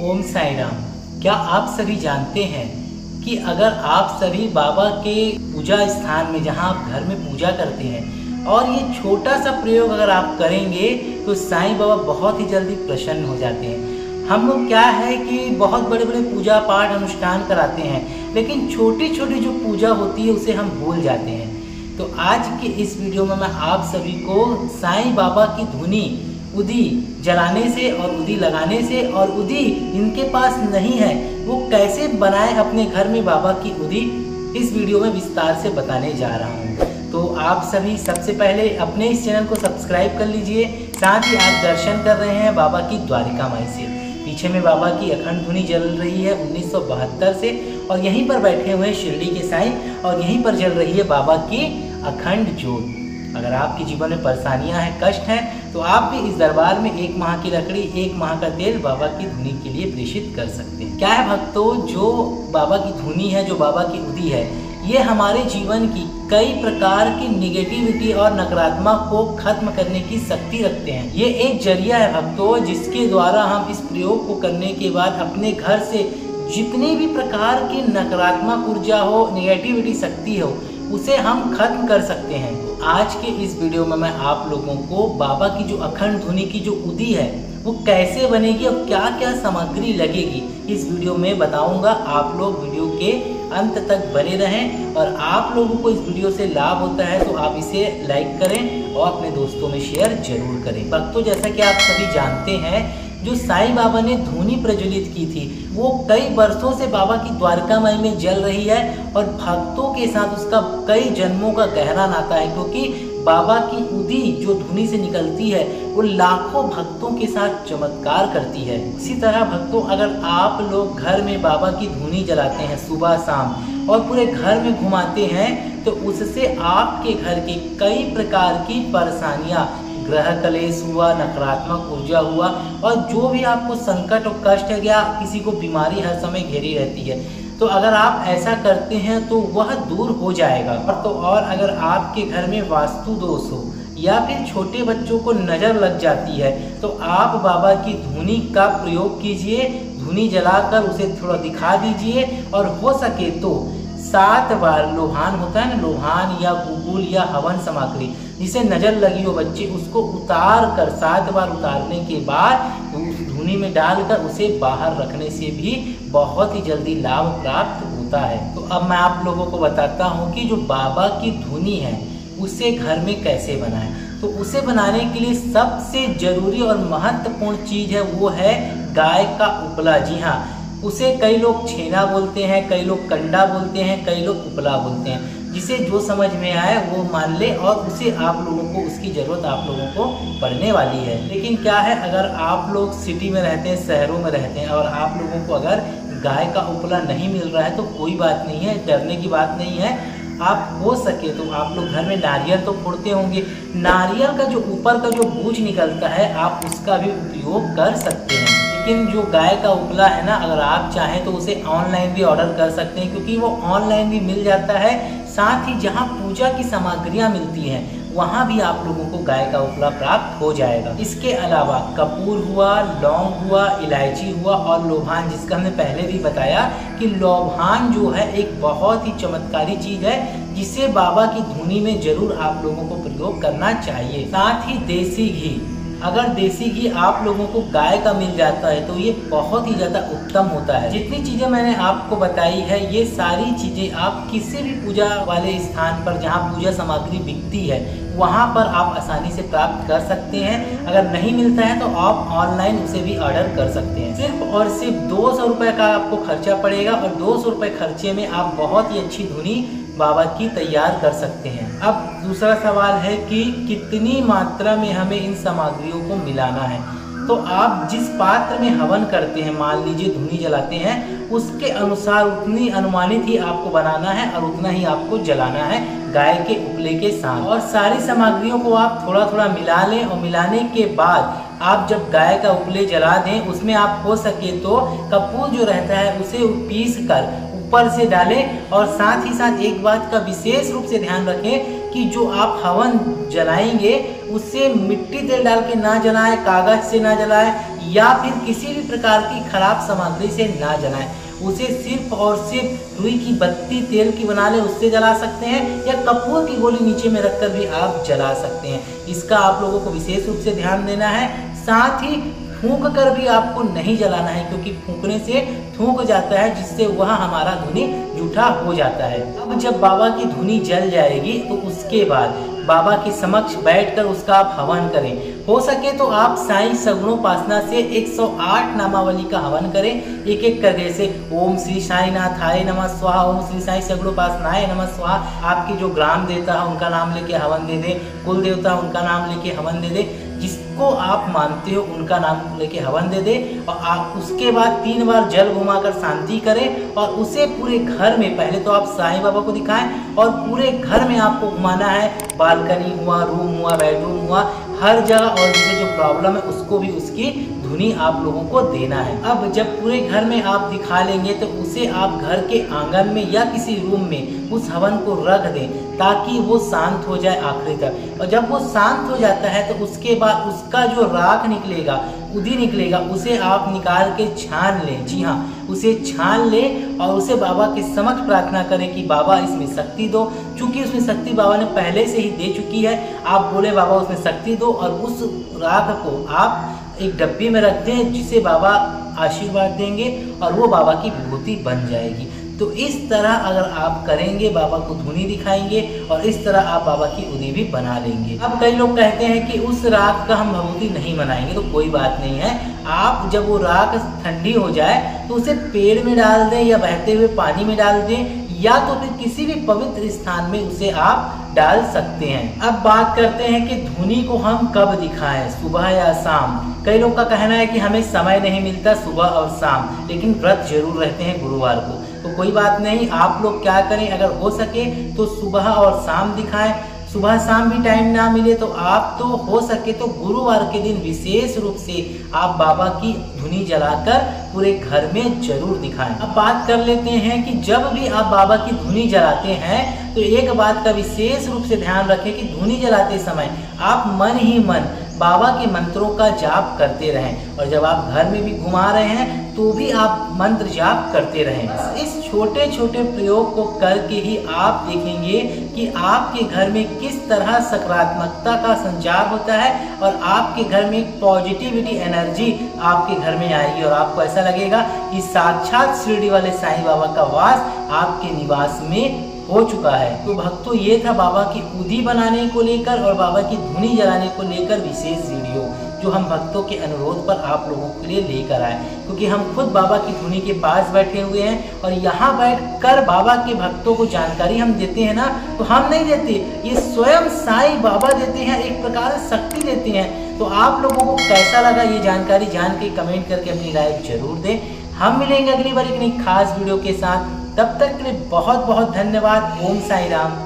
ओम साई राम क्या आप सभी जानते हैं कि अगर आप सभी बाबा के पूजा स्थान में, जहाँ आप घर में पूजा करते हैं, और ये छोटा सा प्रयोग अगर आप करेंगे तो साईं बाबा बहुत ही जल्दी प्रसन्न हो जाते हैं। हम लोग क्या है कि बहुत बड़े बड़े पूजा पाठ अनुष्ठान कराते हैं, लेकिन छोटी छोटी जो पूजा होती है, उसे हम भूल जाते हैं। तो आज के इस वीडियो में मैं आप सभी को साईं बाबा की धुनी उदी जलाने से और उदी लगाने से और उदी इनके पास नहीं है, वो कैसे बनाए अपने घर में बाबा की उदी? इस वीडियो में विस्तार से बताने जा रहा हूँ। तो आप सभी सबसे पहले अपने इस चैनल को सब्सक्राइब कर लीजिए, साथ ही आप दर्शन कर रहे हैं बाबा की द्वारिका माई से। पीछे में बाबा की अखंड धुनी जल रही है उन्नीस सौ बहत्तर से और यहीं पर बैठे हुए शिरडी के साईं और यहीं पर जल रही है बाबा की अखंड जोत अगर आपके जीवन में परेशानियाँ हैं, कष्ट हैं तो आप भी इस दरबार में एक माह की लकड़ी, एक माह का तेल बाबा की धुनी के लिए प्रेषित कर सकते हैं। क्या है भक्तों, जो बाबा की धुनी है, जो बाबा की उदी है, ये हमारे जीवन की कई प्रकार की निगेटिविटी और नकारात्मक को खत्म करने की शक्ति रखते हैं। ये एक ज़रिया है भक्तों, जिसके द्वारा हम इस प्रयोग को करने के बाद अपने घर से जितनी भी प्रकार की नकारात्मक ऊर्जा हो निगेटिविटी शक्ति हो उसे हम खत्म कर सकते हैं। आज के इस वीडियो में मैं आप लोगों को बाबा की जो अखंड धुनी की जो उदी है, वो कैसे बनेगी और क्या क्या सामग्री लगेगी, इस वीडियो में बताऊँगा। आप लोग वीडियो के अंत तक बने रहें और आप लोगों को इस वीडियो से लाभ होता है तो आप इसे लाइक करें और अपने दोस्तों में शेयर ज़रूर करें। भक्तों, जैसा कि आप सभी जानते हैं जो साईं बाबा ने धुनी प्रज्वलित की थी, वो कई वर्षों से बाबा की द्वारका माई में जल रही है और भक्तों के साथ उसका कई जन्मों का गहरा नाता है, क्योंकि बाबा की उदी जो धुनी से निकलती है, वो लाखों भक्तों के साथ चमत्कार करती है। इसी तरह भक्तों, अगर आप लोग घर में बाबा की धुनी जलाते हैं सुबह शाम और पूरे घर में घुमाते हैं तो उससे आपके घर की कई प्रकार की परेशानियाँ ग्रह, कलेश हुआ, नकारात्मक ऊर्जा हुआ और जो भी आपको संकट और कष्ट है या किसी को बीमारी हर समय घेरी रहती है तो अगर आप ऐसा करते हैं तो वह दूर हो जाएगा। और तो और अगर आपके घर में वास्तु दोष हो या फिर छोटे बच्चों को नज़र लग जाती है तो आप बाबा की धुनी का प्रयोग कीजिए, धुनी जलाकर उसे थोड़ा दिखा दीजिए और हो सके तो सात बार लोहान होता है ना, लोहान या गुगुल या हवन सामग्री जिसे नज़र लगी हो बच्चे, उसको उतार कर सात बार उतारने के बाद उस धुनी में डालकर उसे बाहर रखने से भी बहुत ही जल्दी लाभ प्राप्त होता है। तो अब मैं आप लोगों को बताता हूँ कि जो बाबा की धुनी है, उसे घर में कैसे बनाएँ? तो उसे बनाने के लिए सबसे ज़रूरी और महत्वपूर्ण चीज़ है वो है गाय का उपला। जी हाँ उसे कई लोग छेना बोलते हैं, कई लोग कंडा बोलते हैं, कई लोग उपला बोलते हैं। जिसे जो समझ में आए, वो मान ले और उसे आप लोगों को, उसकी ज़रूरत आप लोगों को पड़ने वाली है। लेकिन क्या है, अगर आप लोग सिटी में रहते हैं, शहरों में रहते हैं, और आप लोगों को अगर गाय का उपला नहीं मिल रहा है तो कोई बात नहीं है, डरने की बात नहीं है। आप हो सके तो आप लोग घर में नारियल तो फोड़ते होंगे। नारियल का जो ऊपर का जो बूझ निकलता है, आप उसका भी उपयोग कर सकते हैं। लेकिन जो गाय का उपला है ना, अगर आप चाहें तो उसे ऑनलाइन भी ऑर्डर कर सकते हैं, क्योंकि वो ऑनलाइन भी मिल जाता है। साथ ही जहाँ पूजा की सामग्रियाँ मिलती हैं, वहाँ भी आप लोगों को गाय का उपला प्राप्त हो जाएगा। इसके अलावा कपूर हुआ, लौंग हुआ, इलायची हुआ और लोभान, जिसका हमने पहले भी बताया कि लोभान जो है एक बहुत ही चमत्कारी चीज़ है, जिसे बाबा की धुनी में ज़रूर आप लोगों को प्रयोग करना चाहिए। साथ ही देसी घी। अगर देसी घी आप लोगों को गाय का मिल जाता है तो ये बहुत ही ज़्यादा उत्तम होता है। जितनी चीज़ें मैंने आपको बताई है, ये सारी चीज़ें आप किसी भी पूजा वाले स्थान पर जहाँ पूजा सामग्री बिकती है, वहाँ पर आप आसानी से प्राप्त कर सकते हैं। अगर नहीं मिलता है तो आप ऑनलाइन उसे भी ऑर्डर कर सकते हैं। सिर्फ़ और सिर्फ़ दो सौ रुपये का आपको खर्चा पड़ेगा और दो सौ रुपये खर्चे में आप बहुत ही अच्छी धुनी बाबा की तैयार कर सकते हैं। अब दूसरा सवाल है कि कितनी मात्रा में हमें इन सामग्रियों को मिलाना है? तो आप जिस पात्र में हवन करते हैं, मान लीजिए धुनी जलाते हैं, उसके अनुसार उतनी अनुमानित ही आपको बनाना है और उतना ही आपको जलाना है, गाय के उपले के साथ। और सारी सामग्रियों को आप थोड़ा थोड़ा मिला लें और मिलाने के बाद आप जब गाय का उपले जला दें, उसमें आप हो सके तो कपूर जो रहता है, उसे पीस कर ऊपर से डालें और साथ ही साथ एक बात का विशेष रूप से ध्यान रखें कि जो आप हवन जलाएँगे, उससे मिट्टी तेल डाल के ना जलाएँ, कागज़ से ना जलाएँ, या फिर किसी भी प्रकार की खराब सामग्री से ना जलाएँ। उसे सिर्फ़ और सिर्फ़ रुई की बत्ती तेल की बना ले, उससे जला सकते हैं, या कपूर की गोली नीचे में रखकर भी आप जला सकते हैं। इसका आप लोगों को विशेष रूप से ध्यान देना है। साथ ही फूंक कर भी आपको नहीं जलाना है, क्योंकि फूंकने से थूक जाता है, जिससे वह हमारा धुनी जूठा हो जाता है। अब जब बाबा की धुनी जल जाएगी तो उसके बाद बाबा के समक्ष बैठकर उसका आप हवन करें। हो सके तो आप साई सगुणोपासना से 108 नामावली का हवन करें। एक एक कर जैसे, ओम श्री साई नाथाय नमः स्वाहा, ओम श्री साई सगुणोपासनाय नमः स्वाहा, आपके जो ग्राम देवता है, उनका नाम लेके हवन दे दे। कुल देवता उनका नाम लेके हवन दे दे। जिसको आप मानते हो, उनका नाम लेके हवन दे दे और आप उसके बाद तीन बार जल घुमाकर शांति करें और उसे पूरे घर में, पहले तो आप साईं बाबा को दिखाएँ और पूरे घर में आपको घुमाना है। बालकनी हुआ रूम हुआ बेडरूम हुआ, हर जगह और जिसे जो प्रॉब्लम है, उसको भी उसकी धुनी आप लोगों को देना है। अब जब पूरे घर में आप दिखा लेंगे तो उसे आप घर के आँगन में या किसी रूम में उस हवन को रख दें, ताकि वो शांत हो जाए आखिरी तक। और जब वो शांत हो जाता है तो उसके बाद उसका जो राख निकलेगा, उदी निकलेगा, उसे आप निकाल के छान लें। जी हाँ उसे छान लें और उसे बाबा के समक्ष प्रार्थना करें कि बाबा इसमें शक्ति दो। चूँकि उसमें शक्ति बाबा ने पहले से ही दे चुकी है, आप बोले बाबा उसमें शक्ति दो और उस राख को आप एक डब्बी में रख दें जिसे बाबा आशीर्वाद देंगे और वो बाबा की विभूति बन जाएगी। तो इस तरह अगर आप करेंगे, बाबा को धुनी दिखाएँगे और इस तरह आप बाबा की उदी भी बना लेंगे। अब कई लोग कहते हैं कि उस राख का हम भभूति नहीं बनाएँगे तो कोई बात नहीं है। आप जब वो राख ठंडी हो जाए तो उसे पेड़ में डाल दें या बहते हुए पानी में डाल दें या तो फिर किसी भी पवित्र स्थान में उसे आप डाल सकते हैं। अब बात करते हैं कि धुनी को हम कब दिखाएँ, सुबह या शाम। कई लोग का कहना है कि हमें समय नहीं मिलता सुबह और शाम, लेकिन व्रत ज़रूर रहते हैं गुरुवार को। तो कोई बात नहीं, आप लोग क्या करें? अगर हो सके तो सुबह और शाम दिखाएँ सुबह शाम भी टाइम ना मिले तो आप तो हो सके तो गुरुवार के दिन विशेष रूप से आप बाबा की धुनी जलाकर पूरे घर में ज़रूर दिखाएँ। अब बात कर लेते हैं कि जब भी आप बाबा की धुनी जलाते हैं तो एक बात का विशेष रूप से ध्यान रखें कि धुनी जलाते समय आप मन ही मन बाबा के मंत्रों का जाप करते रहें। और जब आप घर में भी घुमा रहे हैं तो भी आप मंत्र जाप करते रहें। इस छोटे छोटे प्रयोग को करके ही आप देखेंगे कि आपके घर में किस तरह सकारात्मकता का संचार होता है और आपके घर में पॉजिटिविटी एनर्जी आपके घर में आएगी। और आपको ऐसा लगेगा कि साक्षात शिरडी वाले साईं बाबा का वास आपके निवास में हो चुका है। तो भक्तों ये था बाबा की उदी बनाने को लेकर और बाबा की धुनी जलाने को लेकर विशेष वीडियो जो हम भक्तों के अनुरोध पर आप लोगों के लिए लेकर आए। क्योंकि हम खुद बाबा की धुनी के पास बैठे हुए हैं और यहाँ बैठ कर बाबा के भक्तों को जानकारी हम देते हैं ना तो हम नहीं देते। ये स्वयं साई बाबा देते हैं, एक प्रकार शक्ति देते हैं। तो आप लोगों को कैसा लगा ये जानकारी जान के कमेंट करके अपनी राय ज़रूर दें। हम मिलेंगे अगली बार एक नई खास वीडियो के साथ। तब तक के लिए बहुत बहुत धन्यवाद। ओम साई राम